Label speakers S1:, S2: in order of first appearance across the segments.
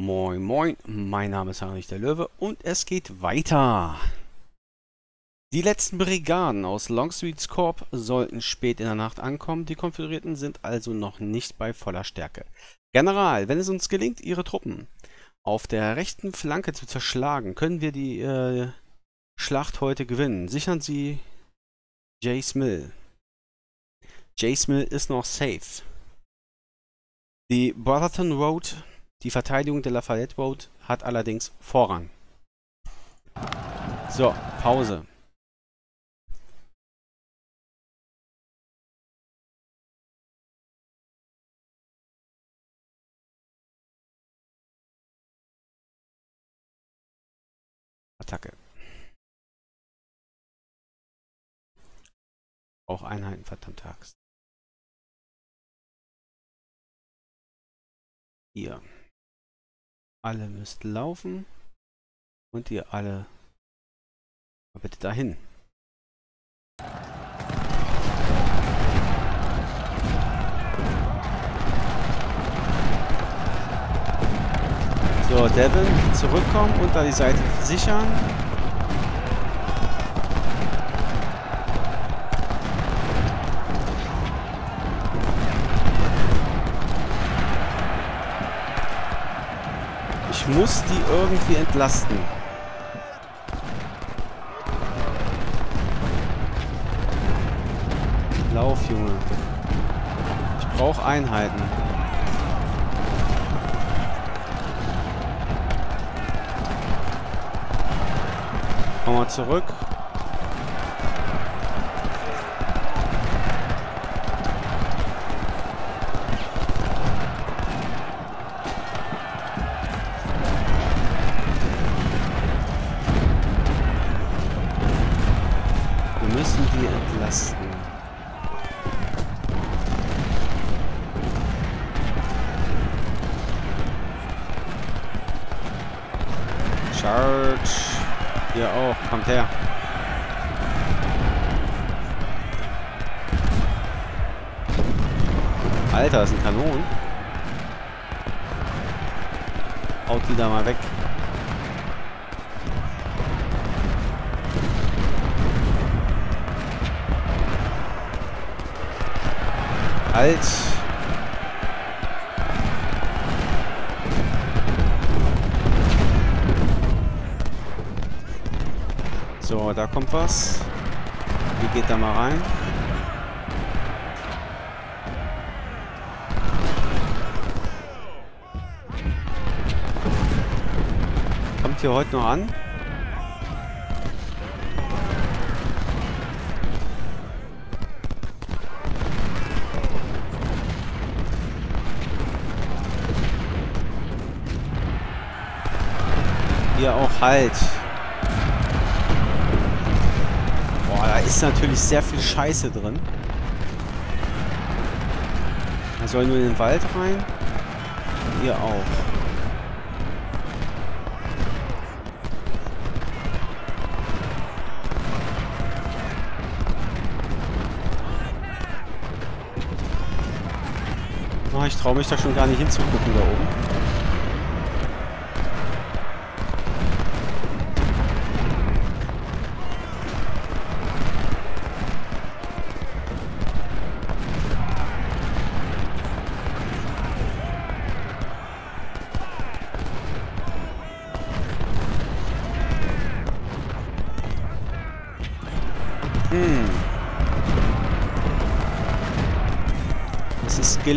S1: Moin Moin, mein Name ist Heinrich der Löwe und es geht weiter. Die letzten Brigaden aus Longstreet's Corps sollten spät in der Nacht ankommen, die Konföderierten sind also noch nicht bei voller Stärke. General, wenn es uns gelingt, ihre Truppen auf der rechten Flanke zu zerschlagen, können wir die äh, Schlacht heute gewinnen. Sichern Sie Jace Mill. Jace Mill ist noch safe. Die Brotherton Road die Verteidigung der Lafayette Road hat allerdings Vorrang. So, Pause. Attacke. Auch Einheiten, verdammte Axt. Hier. Alle müsst laufen. Und ihr alle bitte dahin. So, Devin, zurückkommen und da die Seite sichern. Muss die irgendwie entlasten. Lauf, Junge. Ich brauche Einheiten. Komm mal zurück. Alter, das sind Kanonen. Haut die da mal weg. Halt. So, da kommt was. Wie geht da mal rein? Hier heute noch an? Hier auch halt. Boah, da ist natürlich sehr viel Scheiße drin. Er soll nur in den Wald rein. Hier auch. Oh, ich traue mich da schon gar nicht hinzugucken da oben.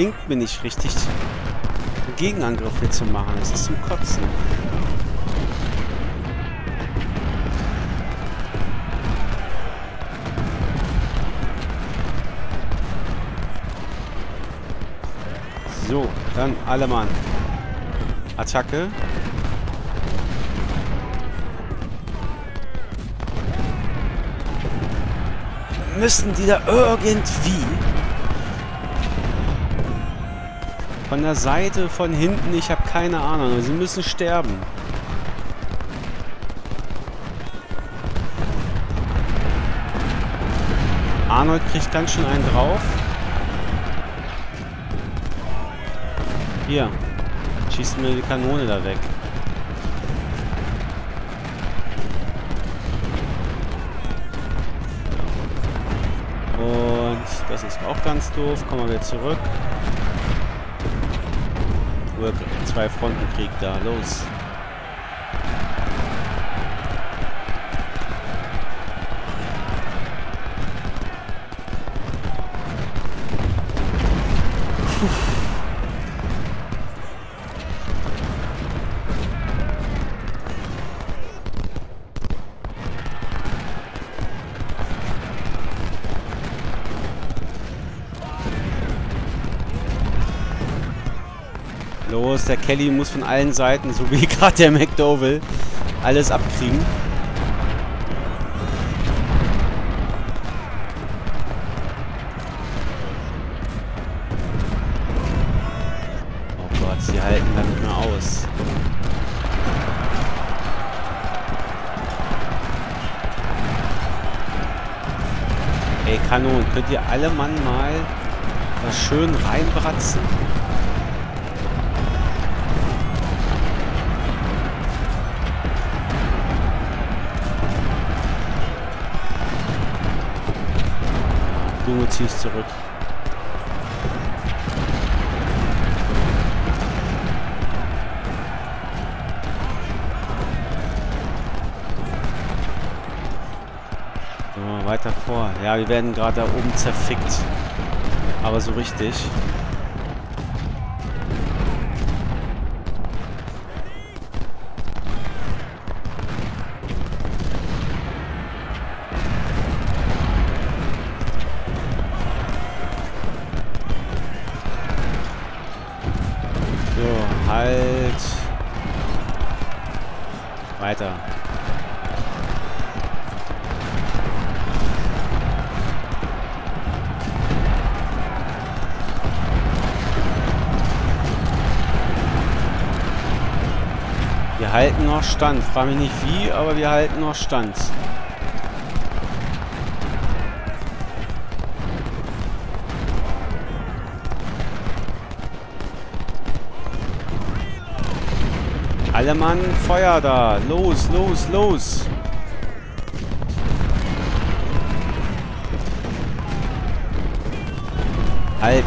S1: Gelingt mir nicht richtig, einen Gegenangriff hier zu machen. Das ist zum Kotzen. So, dann alle Mann. Attacke. Müssen die da irgendwie Von der Seite, von hinten, ich habe keine Ahnung. Sie müssen sterben. Arnold kriegt ganz schön einen drauf. Hier. Schießt mir die Kanone da weg. Und das ist auch ganz doof. Kommen wir wieder zurück. Zwei Frontenkrieg da. Los. Los, der Kelly muss von allen Seiten, so wie gerade der McDowell, alles abkriegen. Oh Gott, sie halten da nicht mehr aus. Ey, Kanon, könnt ihr alle Mann mal da schön reinbratzen? Junge, zieh ich zurück. So, weiter vor. Ja, wir werden gerade da oben zerfickt. Aber so richtig. Halten noch Stand. Frag mich nicht wie, aber wir halten noch Stand. Alle Mann, Feuer da. Los, los, los. Halt.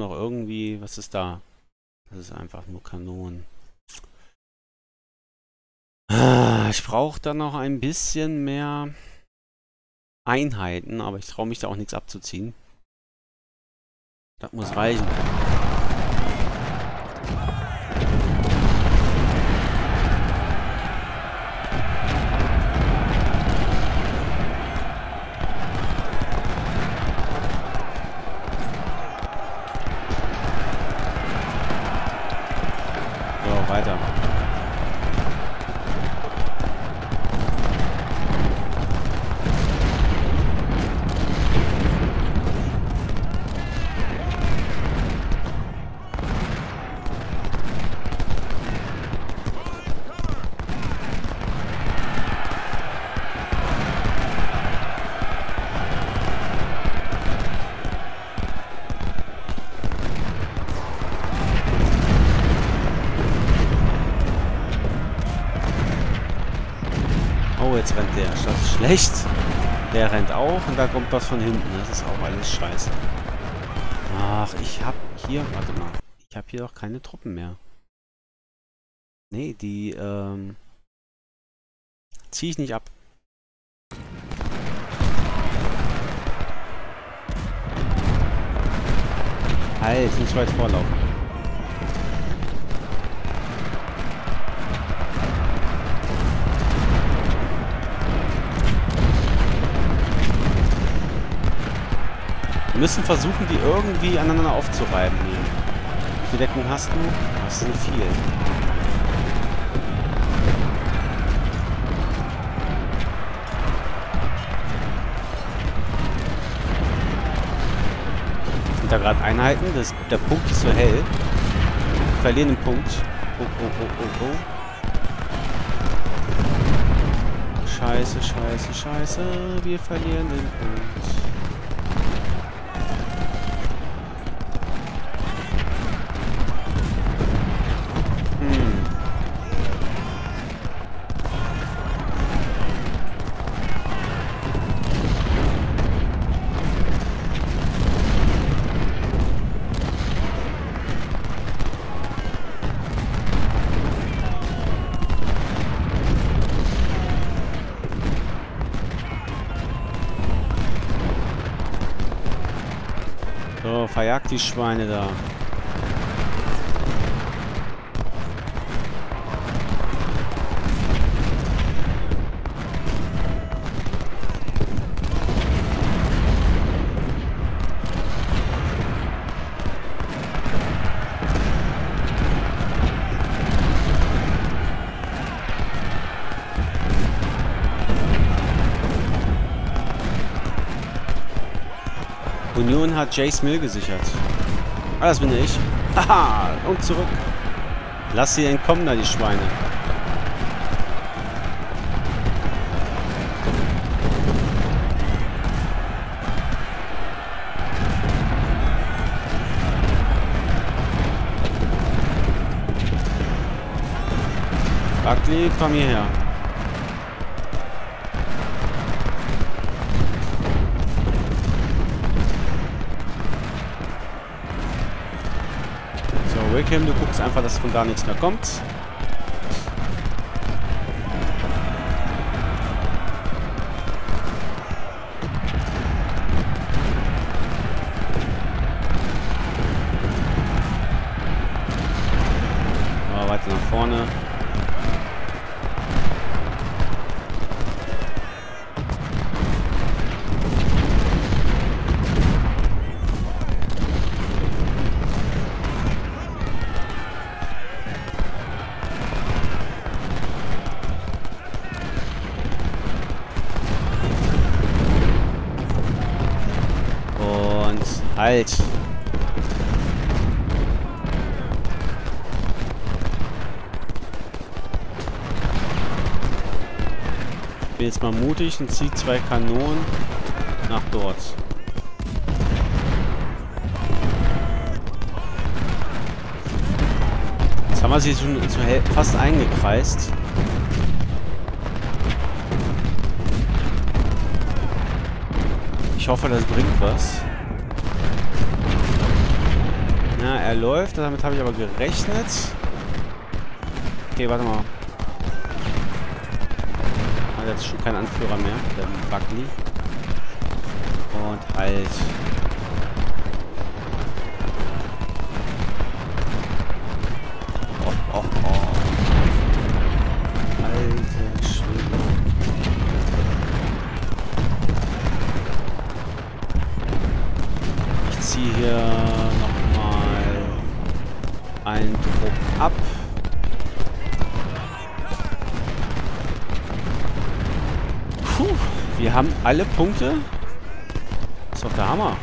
S1: Noch irgendwie... Was ist da? Das ist einfach nur Kanonen. Ah, ich brauche da noch ein bisschen mehr Einheiten, aber ich traue mich da auch nichts abzuziehen. Das muss reichen. weiter. Oh, jetzt rennt der. Das ist schlecht. Der rennt auch und da kommt was von hinten. Das ist auch alles scheiße. Ach, ich hab hier... Warte mal. Ich hab hier doch keine Truppen mehr. Nee, die, ähm... Ziehe ich nicht ab. Halt, nicht weit vorlaufen. Müssen versuchen, die irgendwie aneinander aufzureiben. Wie viele Deckung hast du? Das sind viel. Sind da gerade Einheiten? Das, der Punkt ist so hell. Wir verlieren den Punkt. Oh, oh, oh, oh, oh. Scheiße, scheiße, scheiße. Wir verlieren den Punkt. Verjagt die Schweine da. Union hat Jace Mill gesichert. Ah, das bin ich. Haha, und zurück. Lass sie entkommen da, die Schweine. Buckley, komm hierher. Wickham, du guckst einfach, dass von da nichts mehr kommt. Ich bin jetzt mal mutig und ziehe zwei Kanonen nach dort. Jetzt haben wir sie schon fast eingekreist. Ich hoffe, das bringt was. Ja, er läuft. Damit habe ich aber gerechnet. Okay, warte mal. Hat jetzt schon kein Anführer mehr, der Buckley. Und halt. Einen Trupp ab. Puh, wir haben alle Punkte. Ist doch der Hammer.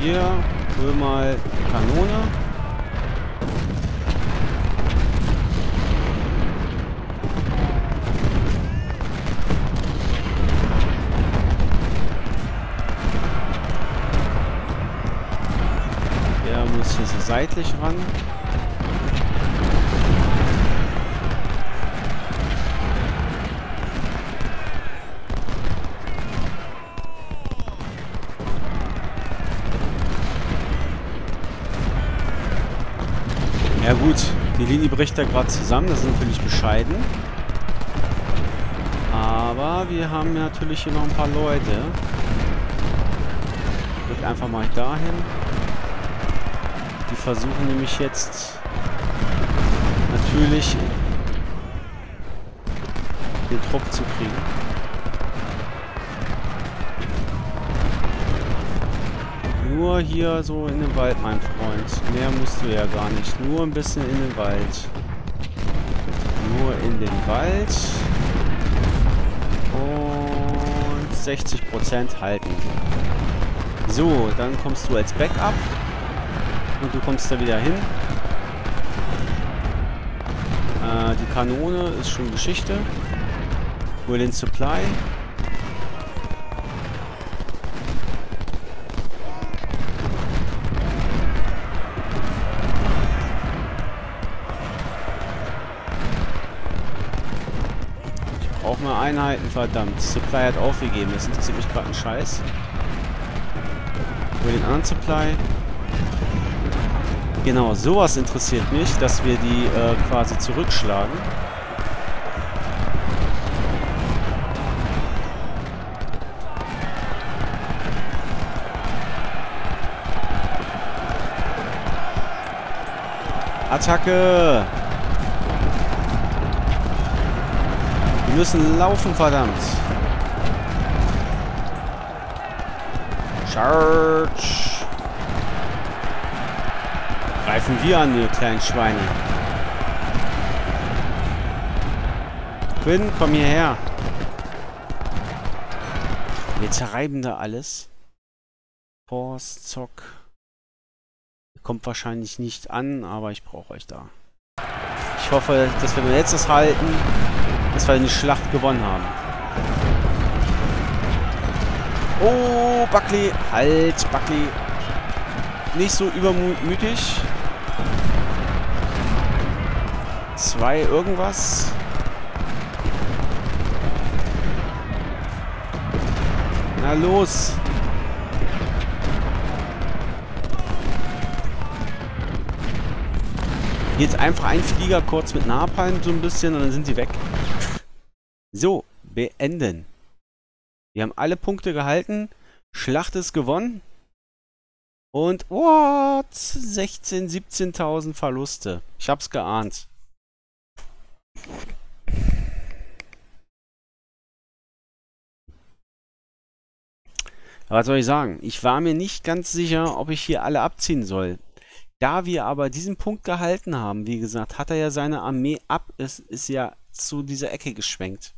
S1: Hier, hol mal Kanone. Seitlich ran. Ja gut, die Linie bricht da gerade zusammen, das ist natürlich bescheiden. Aber wir haben natürlich hier noch ein paar Leute. Mit einfach mal dahin. Versuchen nämlich jetzt natürlich den Trupp zu kriegen. Nur hier so in den Wald, mein Freund. Mehr musst du ja gar nicht. Nur ein bisschen in den Wald. Nur in den Wald. Und 60% halten. So, dann kommst du als Backup. Und du kommst da wieder hin. Äh, die Kanone ist schon Geschichte. Hol den Supply. Einheiten, verdammt. Supply hat aufgegeben. Das interessiert mich gerade ein Scheiß. Über den anderen Supply. Genau, sowas interessiert mich, dass wir die äh, quasi zurückschlagen. Attacke! müssen laufen, verdammt. Charge. Greifen wir an, ihr kleinen Schweine. Quinn, komm hierher. Wir zerreiben da alles. Force, Zock. Kommt wahrscheinlich nicht an, aber ich brauche euch da. Ich hoffe, dass wir jetzt das halten dass wir die Schlacht gewonnen haben. Oh, Buckley. Halt, Buckley. Nicht so übermütig. Zwei irgendwas. Na los. Jetzt einfach ein Flieger kurz mit Napalm so ein bisschen und dann sind sie weg. So, beenden. Wir haben alle Punkte gehalten. Schlacht ist gewonnen. Und, what? 16.000, 17.000 Verluste. Ich hab's geahnt. Was soll ich sagen? Ich war mir nicht ganz sicher, ob ich hier alle abziehen soll. Da wir aber diesen Punkt gehalten haben, wie gesagt, hat er ja seine Armee ab, ist, ist ja zu dieser Ecke geschwenkt.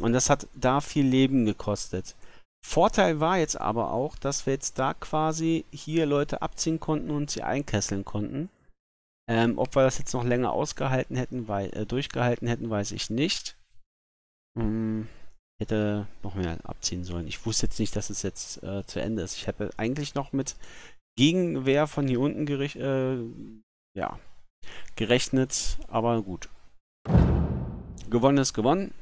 S1: Und das hat da viel Leben gekostet. Vorteil war jetzt aber auch, dass wir jetzt da quasi hier Leute abziehen konnten und sie einkesseln konnten. Ähm, ob wir das jetzt noch länger ausgehalten hätten, weil, äh, durchgehalten hätten, weiß ich nicht. Hm, hätte noch mehr abziehen sollen. Ich wusste jetzt nicht, dass es jetzt äh, zu Ende ist. Ich hätte eigentlich noch mit Gegenwehr von hier unten gericht, äh, ja, gerechnet, aber gut. Gewonnen ist gewonnen.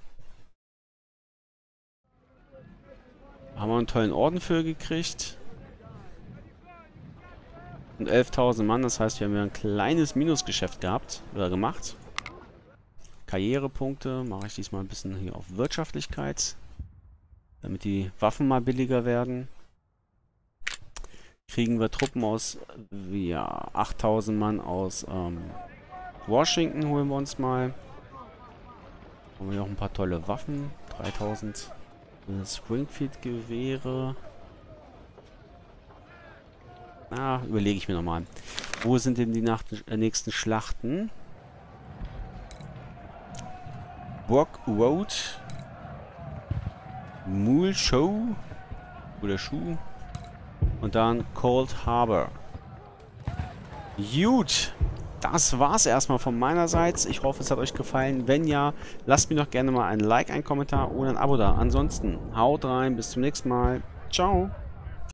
S1: Haben wir einen tollen Orden für gekriegt. Und 11.000 Mann, das heißt, wir haben ja ein kleines Minusgeschäft gehabt oder gemacht. Karrierepunkte mache ich diesmal ein bisschen hier auf Wirtschaftlichkeit, damit die Waffen mal billiger werden. Kriegen wir Truppen aus, ja, 8.000 Mann aus ähm, Washington holen wir uns mal. Haben wir noch ein paar tolle Waffen, 3.000 Springfield-Gewehre. Ah, überlege ich mir nochmal. Wo sind denn die nach äh, nächsten Schlachten? Brock Road. Mool Show. Oder Schuh. Und dann Cold Harbor. Gut das war's erstmal von meinerseits. Ich hoffe, es hat euch gefallen. Wenn ja, lasst mir doch gerne mal ein Like, ein Kommentar oder ein Abo da. Ansonsten, haut rein, bis zum nächsten Mal. Ciao.